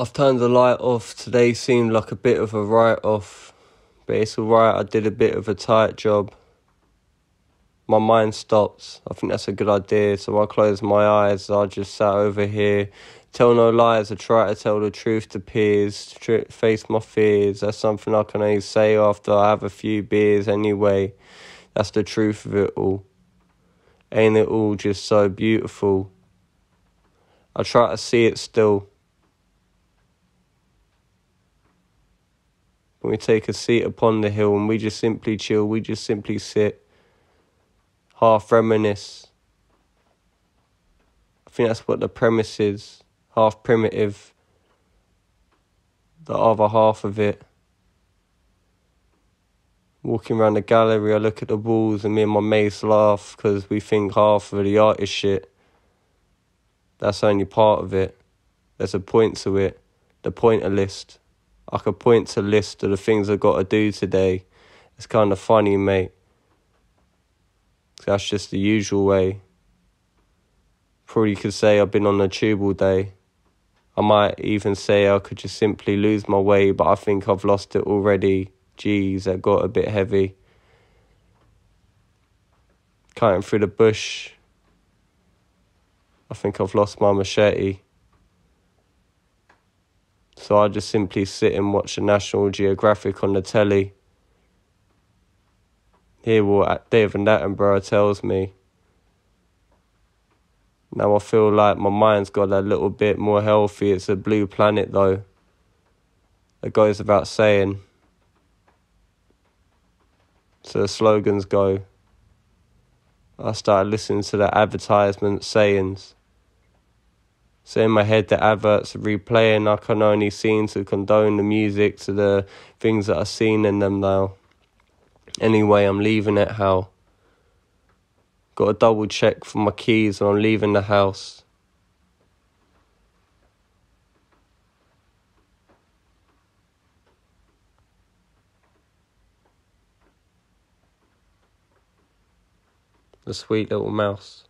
I've turned the light off. Today seemed like a bit of a write off, but it's alright. I did a bit of a tight job. My mind stops. I think that's a good idea. So I close my eyes. I just sat over here. Tell no lies. I try to tell the truth to peers. Tr- face my fears. That's something I can only say after I have a few beers anyway. That's the truth of it all. Ain't it all just so beautiful? I try to see it still. When we take a seat upon the hill and we just simply chill, we just simply sit, half reminisce. I think that's what the premise is, half primitive, the other half of it. Walking around the gallery, I look at the walls and me and my mates laugh because we think half of the art is shit. That's only part of it. There's a point to it, the pointer list. I could point to a list of the things I've got to do today. It's kind of funny, mate. That's just the usual way. Probably could say I've been on the tube all day. I might even say I could just simply lose my way, but I think I've lost it already. Jeez, that got a bit heavy. Cutting through the bush. I think I've lost my machete. So I just simply sit and watch the National Geographic on the telly. Hear what David Attenborough tells me. Now I feel like my mind's got a little bit more healthy. It's a blue planet though. It goes without saying. So the slogans go. I started listening to the advertisement sayings. So in my head, the adverts are replaying. I can only seem to condone the music to the things that I've seen in them now. Anyway, I'm leaving it how. Got a double check for my keys when I'm leaving the house. The sweet little mouse.